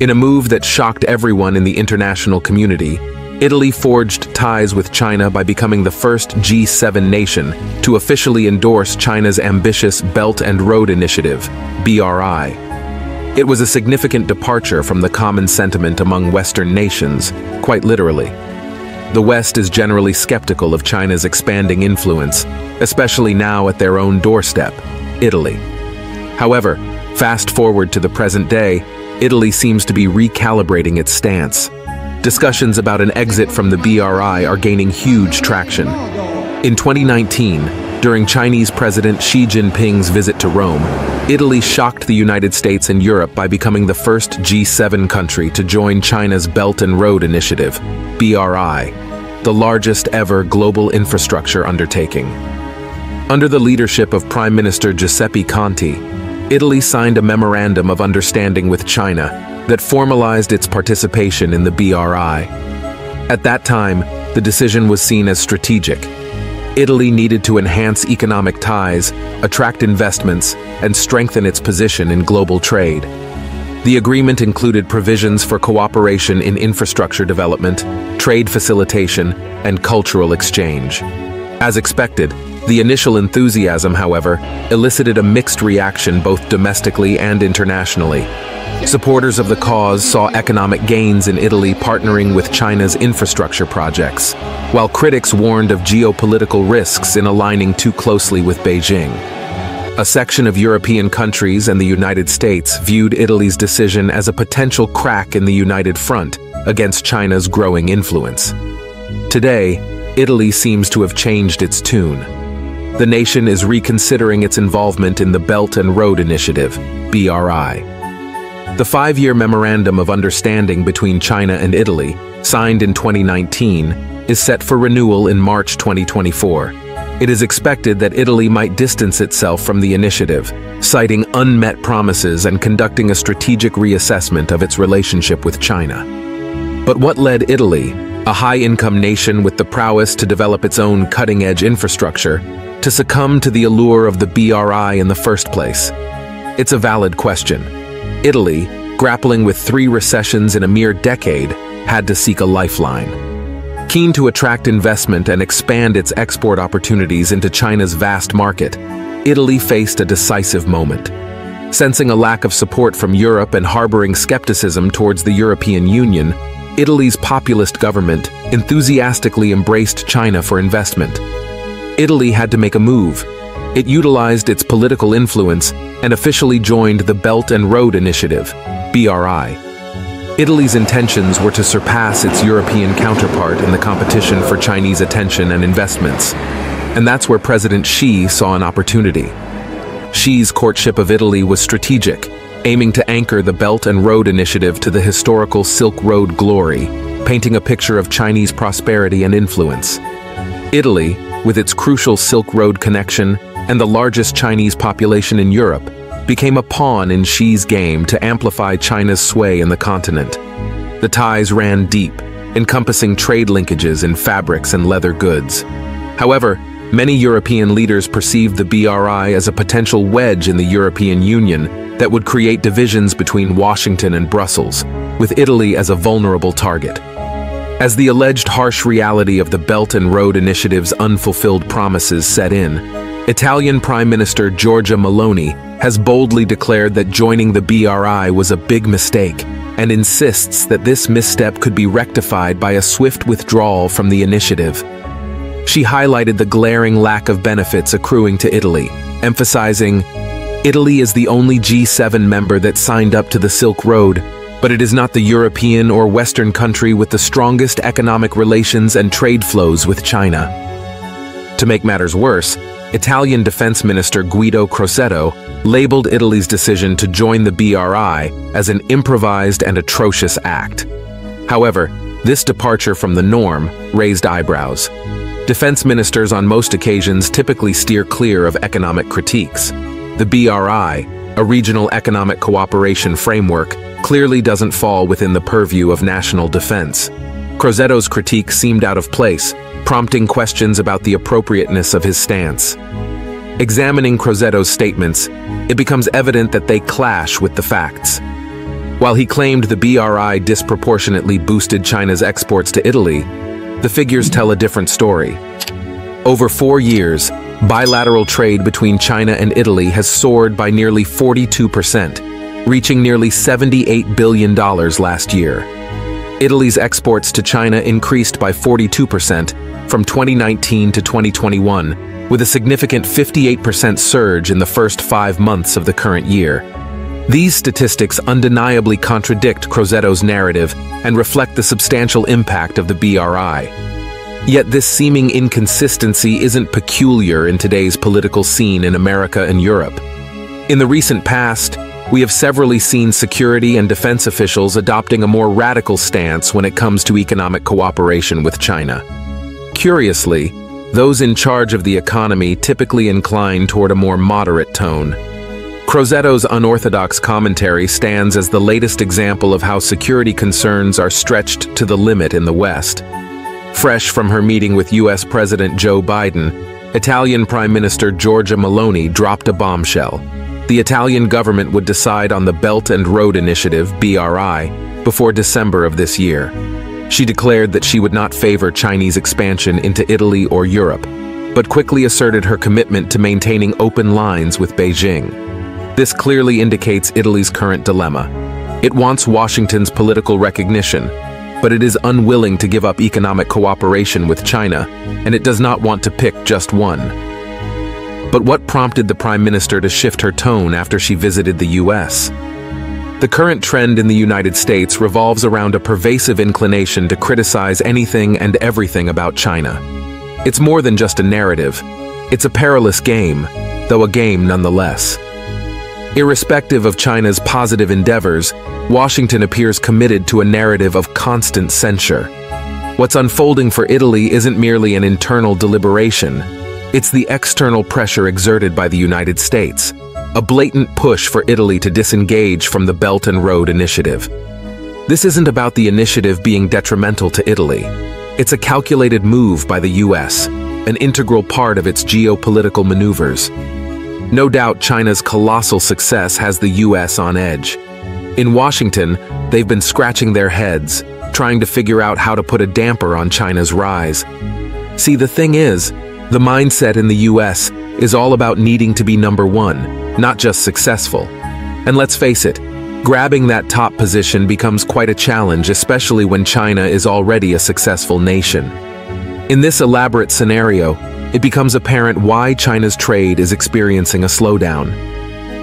In a move that shocked everyone in the international community, Italy forged ties with China by becoming the first G7 nation to officially endorse China's ambitious Belt and Road Initiative, BRI. It was a significant departure from the common sentiment among Western nations, quite literally. The West is generally skeptical of China's expanding influence, especially now at their own doorstep, Italy. However, fast forward to the present day, Italy seems to be recalibrating its stance. Discussions about an exit from the BRI are gaining huge traction. In 2019, during Chinese President Xi Jinping's visit to Rome, Italy shocked the United States and Europe by becoming the first G7 country to join China's Belt and Road Initiative, BRI, the largest ever global infrastructure undertaking. Under the leadership of Prime Minister Giuseppe Conte, Italy signed a memorandum of understanding with China that formalized its participation in the BRI. At that time, the decision was seen as strategic. Italy needed to enhance economic ties, attract investments, and strengthen its position in global trade. The agreement included provisions for cooperation in infrastructure development, trade facilitation, and cultural exchange. As expected, the initial enthusiasm, however, elicited a mixed reaction both domestically and internationally. Supporters of the cause saw economic gains in Italy partnering with China's infrastructure projects, while critics warned of geopolitical risks in aligning too closely with Beijing. A section of European countries and the United States viewed Italy's decision as a potential crack in the united front against China's growing influence. Today, Italy seems to have changed its tune. The nation is reconsidering its involvement in the Belt and Road Initiative, BRI. The five-year Memorandum of Understanding between China and Italy, signed in 2019, is set for renewal in March 2024. It is expected that Italy might distance itself from the initiative, citing unmet promises and conducting a strategic reassessment of its relationship with China. But what led Italy, a high-income nation with the prowess to develop its own cutting-edge infrastructure, to succumb to the allure of the BRI in the first place? It's a valid question. Italy, grappling with three recessions in a mere decade, had to seek a lifeline. Keen to attract investment and expand its export opportunities into China's vast market, Italy faced a decisive moment. Sensing a lack of support from Europe and harboring skepticism towards the European Union, Italy's populist government enthusiastically embraced China for investment. Italy had to make a move, it utilized its political influence and officially joined the Belt and Road Initiative, BRI. Italy's intentions were to surpass its European counterpart in the competition for Chinese attention and investments. And that's where President Xi saw an opportunity. Xi's courtship of Italy was strategic, aiming to anchor the Belt and Road Initiative to the historical Silk Road glory, painting a picture of Chinese prosperity and influence. Italy, with its crucial Silk Road connection, and the largest Chinese population in Europe, became a pawn in Xi's game to amplify China's sway in the continent. The ties ran deep, encompassing trade linkages in fabrics and leather goods. However, many European leaders perceived the BRI as a potential wedge in the European Union that would create divisions between Washington and Brussels, with Italy as a vulnerable target. As the alleged harsh reality of the Belt and Road Initiative's unfulfilled promises set in, Italian Prime Minister Giorgia Meloni has boldly declared that joining the BRI was a big mistake and insists that this misstep could be rectified by a swift withdrawal from the initiative. She highlighted the glaring lack of benefits accruing to Italy, emphasizing, Italy is the only G7 member that signed up to the Silk Road, but it is not the European or Western country with the strongest economic relations and trade flows with China. To make matters worse, Italian Defense Minister Guido Crosetto labeled Italy's decision to join the BRI as an improvised and atrocious act. However, this departure from the norm raised eyebrows. Defense ministers on most occasions typically steer clear of economic critiques. The BRI, a regional economic cooperation framework, clearly doesn't fall within the purview of national defense. Crosetto's critique seemed out of place, prompting questions about the appropriateness of his stance. Examining Crosetto's statements, it becomes evident that they clash with the facts. While he claimed the BRI disproportionately boosted China's exports to Italy, the figures tell a different story. Over four years, bilateral trade between China and Italy has soared by nearly 42%, reaching nearly $78 billion last year. Italy's exports to China increased by 42% from 2019 to 2021, with a significant 58% surge in the first five months of the current year. These statistics undeniably contradict Crosetto's narrative and reflect the substantial impact of the BRI. Yet this seeming inconsistency isn't peculiar in today's political scene in America and Europe. In the recent past, we have severally seen security and defense officials adopting a more radical stance when it comes to economic cooperation with China. Curiously, those in charge of the economy typically incline toward a more moderate tone. Crosetto's unorthodox commentary stands as the latest example of how security concerns are stretched to the limit in the West. Fresh from her meeting with U.S. President Joe Biden, Italian Prime Minister Giorgia Meloni dropped a bombshell. The Italian government would decide on the Belt and Road Initiative, BRI, before December of this year. She declared that she would not favor Chinese expansion into Italy or Europe, but quickly asserted her commitment to maintaining open lines with Beijing. This clearly indicates Italy's current dilemma. It wants Washington's political recognition, but it is unwilling to give up economic cooperation with China, and it does not want to pick just one. But what prompted the Prime Minister to shift her tone after she visited the U.S.? The current trend in the United States revolves around a pervasive inclination to criticize anything and everything about China. It's more than just a narrative. It's a perilous game, though a game nonetheless. Irrespective of China's positive endeavors, Washington appears committed to a narrative of constant censure. What's unfolding for Italy isn't merely an internal deliberation, it's the external pressure exerted by the United States, a blatant push for Italy to disengage from the Belt and Road Initiative. This isn't about the initiative being detrimental to Italy. It's a calculated move by the US, an integral part of its geopolitical maneuvers. No doubt China's colossal success has the US on edge. In Washington, they've been scratching their heads, trying to figure out how to put a damper on China's rise. See, the thing is, the mindset in the US is all about needing to be number one, not just successful. And let's face it, grabbing that top position becomes quite a challenge, especially when China is already a successful nation. In this elaborate scenario, it becomes apparent why China's trade is experiencing a slowdown.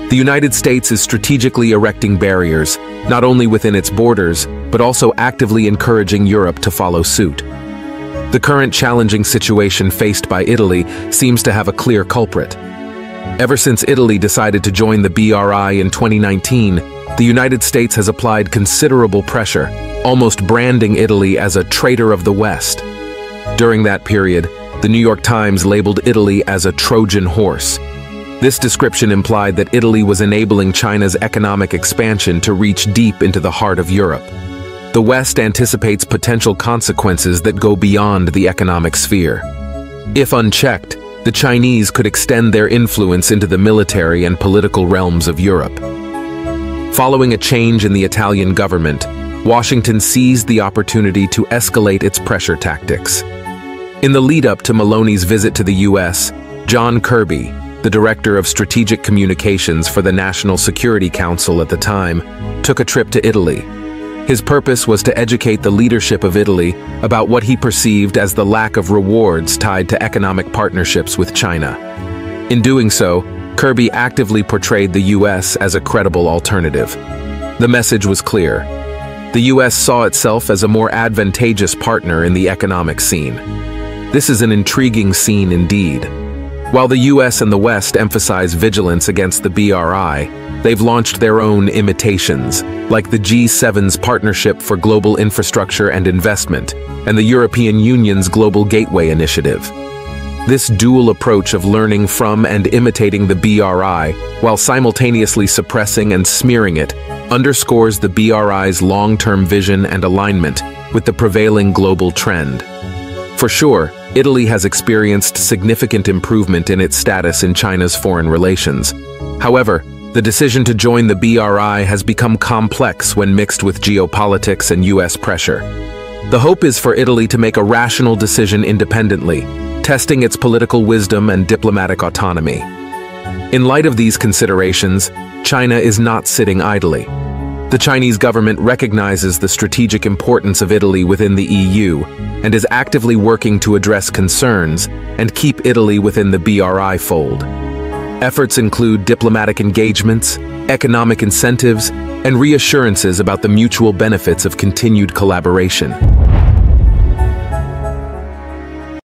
The United States is strategically erecting barriers, not only within its borders, but also actively encouraging Europe to follow suit. The current challenging situation faced by Italy seems to have a clear culprit. Ever since Italy decided to join the BRI in 2019, the United States has applied considerable pressure, almost branding Italy as a traitor of the West. During that period, the New York Times labeled Italy as a Trojan horse. This description implied that Italy was enabling China's economic expansion to reach deep into the heart of Europe. The West anticipates potential consequences that go beyond the economic sphere. If unchecked, the Chinese could extend their influence into the military and political realms of Europe. Following a change in the Italian government, Washington seized the opportunity to escalate its pressure tactics. In the lead-up to Meloni's visit to the U.S., John Kirby, the Director of Strategic Communications for the National Security Council at the time, took a trip to Italy. His purpose was to educate the leadership of Italy about what he perceived as the lack of rewards tied to economic partnerships with China. In doing so, Kirby actively portrayed the U.S. as a credible alternative. The message was clear. The U.S. saw itself as a more advantageous partner in the economic scene. This is an intriguing scene indeed. While the US and the West emphasize vigilance against the BRI, they've launched their own imitations, like the G7's Partnership for Global Infrastructure and Investment and the European Union's Global Gateway Initiative. This dual approach of learning from and imitating the BRI while simultaneously suppressing and smearing it underscores the BRI's long-term vision and alignment with the prevailing global trend. For sure, Italy has experienced significant improvement in its status in China's foreign relations. However, The decision to join the BRI has become complex when mixed with geopolitics and US pressure. The hope is for Italy to make a rational decision independently, testing its political wisdom and diplomatic autonomy. In light of these considerations, China is not sitting idly. The Chinese government recognizes the strategic importance of Italy within the EU and is actively working to address concerns and keep Italy within the BRI fold. Efforts include diplomatic engagements, economic incentives, and reassurances about the mutual benefits of continued collaboration.